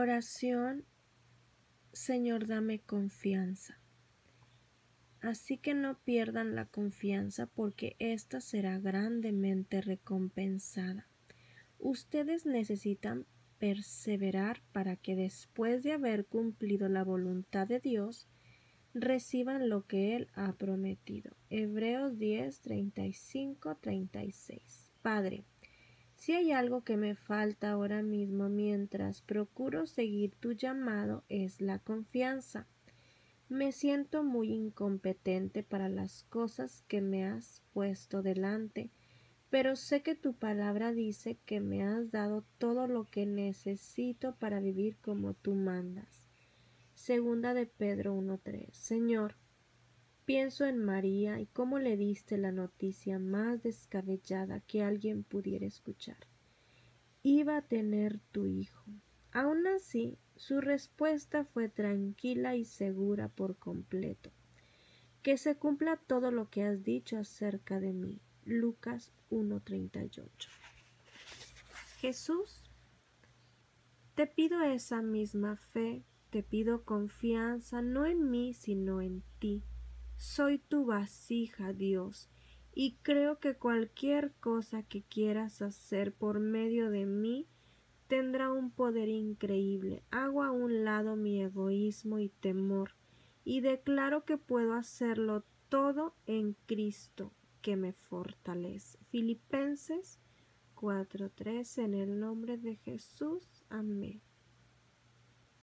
Oración, Señor, dame confianza. Así que no pierdan la confianza porque ésta será grandemente recompensada. Ustedes necesitan perseverar para que después de haber cumplido la voluntad de Dios, reciban lo que Él ha prometido. Hebreos 10, 35, 36. Padre, si hay algo que me falta ahora mismo mientras procuro seguir tu llamado es la confianza. Me siento muy incompetente para las cosas que me has puesto delante, pero sé que tu palabra dice que me has dado todo lo que necesito para vivir como tú mandas. Segunda de Pedro 1.3. Señor, pienso en María y cómo le diste la noticia más descabellada que alguien pudiera escuchar. Iba a tener tu hijo. Aun así, su respuesta fue tranquila y segura por completo. Que se cumpla todo lo que has dicho acerca de mí. Lucas 1.38. Jesús, te pido esa misma fe te pido confianza no en mí, sino en ti. Soy tu vasija, Dios, y creo que cualquier cosa que quieras hacer por medio de mí tendrá un poder increíble. Hago a un lado mi egoísmo y temor, y declaro que puedo hacerlo todo en Cristo que me fortalece. Filipenses 4:3 en el nombre de Jesús. Amén.